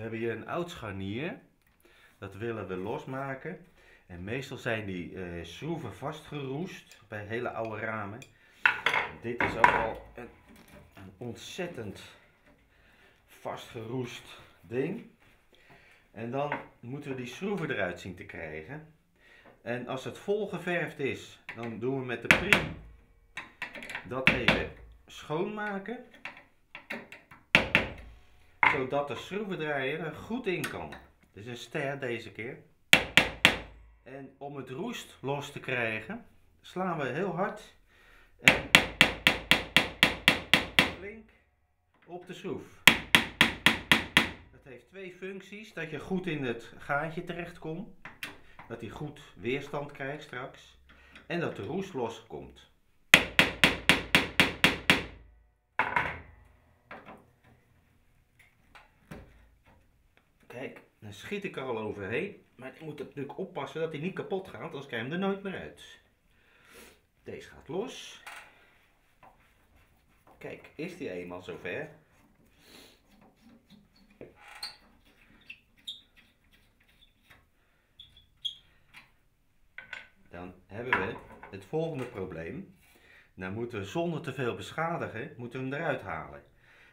We hebben hier een oud scharnier. Dat willen we losmaken. En meestal zijn die uh, schroeven vastgeroest bij hele oude ramen. Dit is ook al een, ontzettend vastgeroest ding. En dan moeten we die schroeven eruit zien te krijgen. En als het vol geverfd is, dan doen we met de priem dat even schoonmaken. Zodat de schroevendraaier er goed in kan. Is een ster deze keer. En om het roest los te krijgen, slaan we heel hard en op de schroef. Dat heeft twee functies. Dat je goed in het gaatje terechtkomt. Dat hij goed weerstand krijgt straks. En dat de roest loskomt. Kijk, dan schiet ik er al overheen. Maar ik moet natuurlijk oppassen dat hij niet kapot gaat, anders krijg je hem er nooit meer uit. Deze gaat los. Kijk, is die eenmaal zover? Dan hebben we het volgende probleem. Nou moeten we zonder te veel beschadigen, moeten hem eruit halen.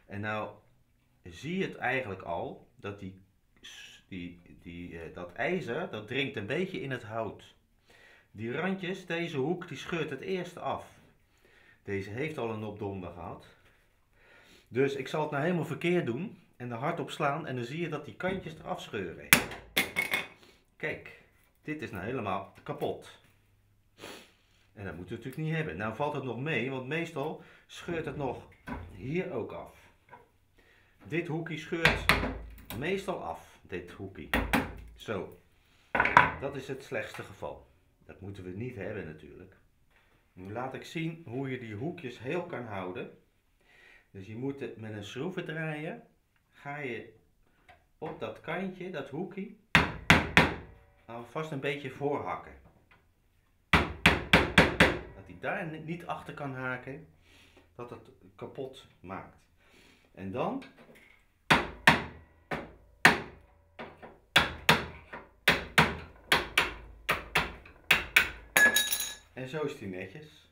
En nou zie je het eigenlijk al, dat die die, die, eh, dat ijzer, dat dringt een beetje in het hout. Die randjes, deze hoek, die scheurt het eerst af. Deze heeft al een opdonder gehad. Dus ik zal het nou helemaal verkeerd doen en er hard op slaan en dan zie je dat die kantjes eraf scheuren. Kijk, dit is nou helemaal kapot. En dat moeten we natuurlijk niet hebben. Nou valt het nog mee, want meestal scheurt het nog hier ook af. Dit hoekje scheurt meestal af dit hoekje. Zo, dat is het slechtste geval. Dat moeten we niet hebben natuurlijk. Nu laat ik zien hoe je die hoekjes heel kan houden. Dus je moet het met een schroevendraaier, ga je op dat kantje, dat hoekje, alvast een beetje voorhakken. Dat hij daar niet achter kan haken, dat het kapot maakt. En dan En zo is die netjes.